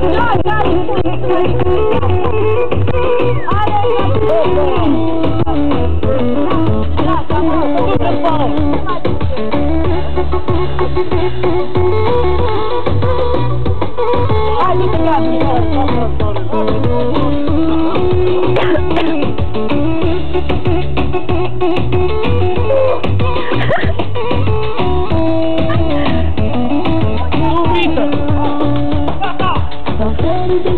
Hallelujah.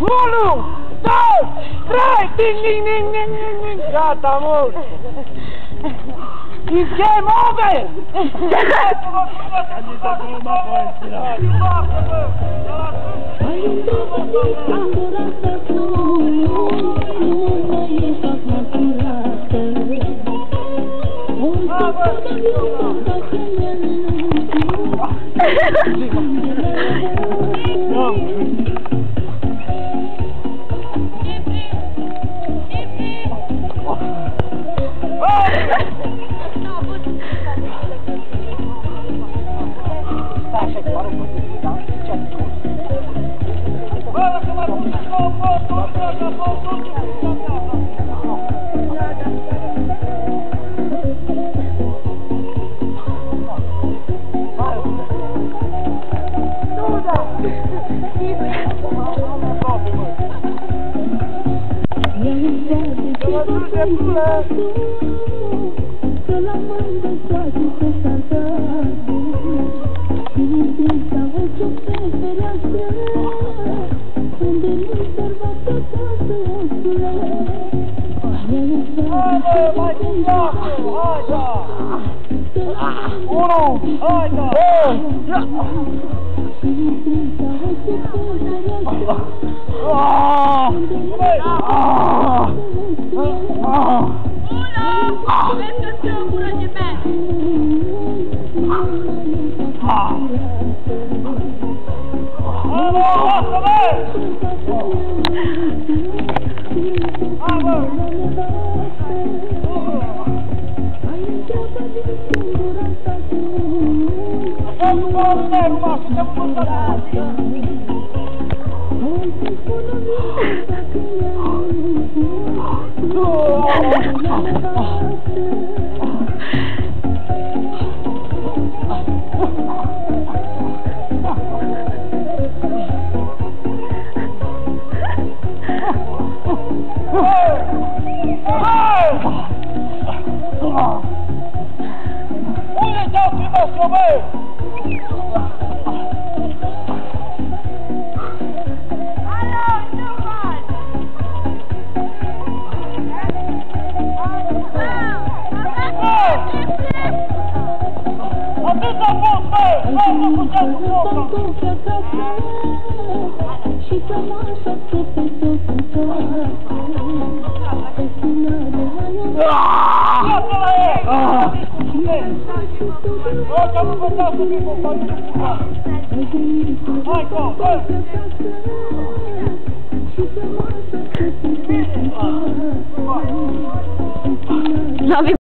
Uno, dos, tres, ding, ding, ding, ding, ding, ding. Ya estamos. Y game over. 我的心好慌 the blood. Oh, Come on! Uno, Love you.